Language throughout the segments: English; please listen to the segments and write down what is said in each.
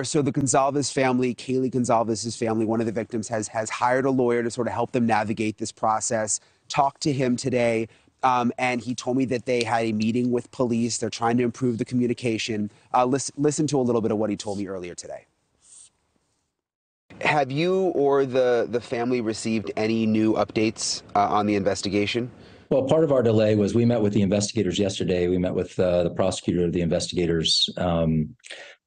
So the Goncalves family, Kaylee Goncalves's family, one of the victims has has hired a lawyer to sort of help them navigate this process. Talked to him today, um, and he told me that they had a meeting with police. They're trying to improve the communication. Uh, listen, listen to a little bit of what he told me earlier today. Have you or the the family received any new updates uh, on the investigation? Well, part of our delay was we met with the investigators yesterday. We met with uh, the prosecutor of the investigators, um,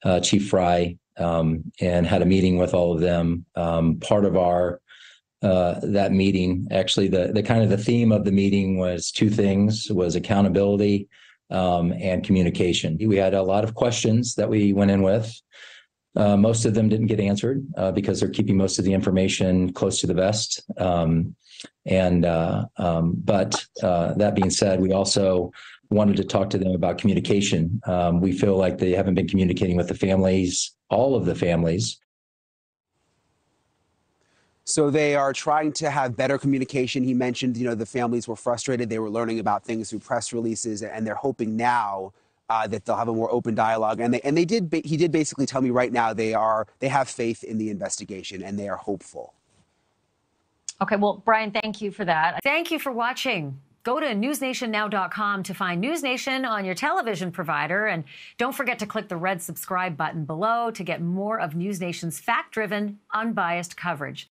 uh, Chief Fry, um, and had a meeting with all of them. Um, part of our uh, that meeting, actually, the the kind of the theme of the meeting was two things: was accountability um, and communication. We had a lot of questions that we went in with. Uh, most of them didn't get answered uh, because they're keeping most of the information close to the vest. Um, and uh, um, but uh, that being said, we also wanted to talk to them about communication. Um, we feel like they haven't been communicating with the families, all of the families. So they are trying to have better communication. He mentioned, you know, the families were frustrated. They were learning about things through press releases, and they're hoping now uh, that they'll have a more open dialogue. And they and they did. He did basically tell me right now they are they have faith in the investigation and they are hopeful. Okay, well, Brian, thank you for that. Thank you for watching. Go to newsnationnow.com to find News Nation on your television provider. And don't forget to click the red subscribe button below to get more of News Nation's fact driven, unbiased coverage.